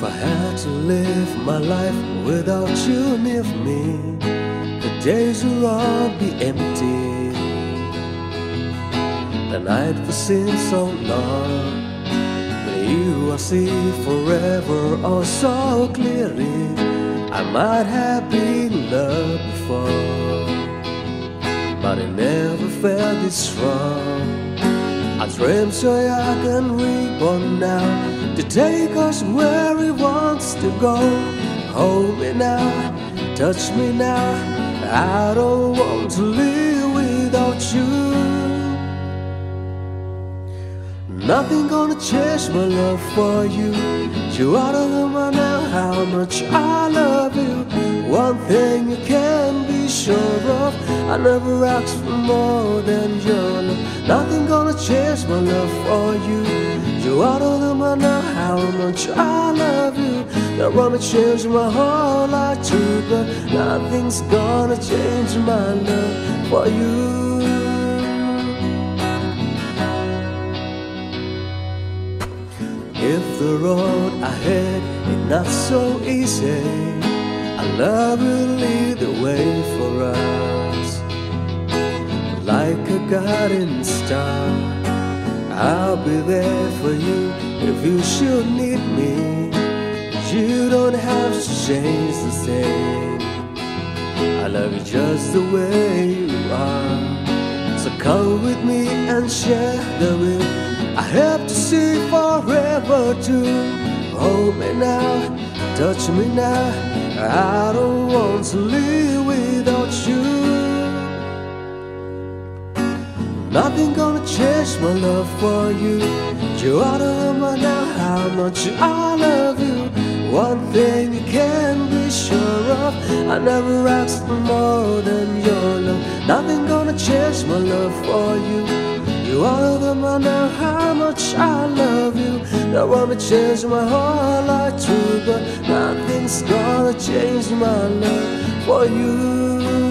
If I had to live my life without you near me, the days would all be empty. The night will seem so long. But you I see forever oh so clearly. I might have been loved before, but I never felt this strong. I dream so I can reborn now to take us where he wants to go. Hold me now, touch me now. I don't want to live without you. Nothing gonna change my love for you. You ought to know now how much I love you. One thing you can be sure of, I never asked for more than your love. Nothing gonna change my love for you. You ought to how much I love you. That wanna change my whole life too, but nothing's gonna change my love for you. If the road ahead is not so easy, I love will lead the way for us. Like a guiding star, I'll be there for you if you should need me. You don't have to change the same. I love you just the way you are. So come with me and share the wheel. I have to see forever too. Hold me now, touch me now. I don't want to live without Nothing gonna change my love for you. You ought to know now how much I love you. One thing you can be sure of, I never asked for more than your love. Nothing gonna change my love for you. You are the man know how much I love you. That wanna change my whole life too, but nothing's gonna change my love for you.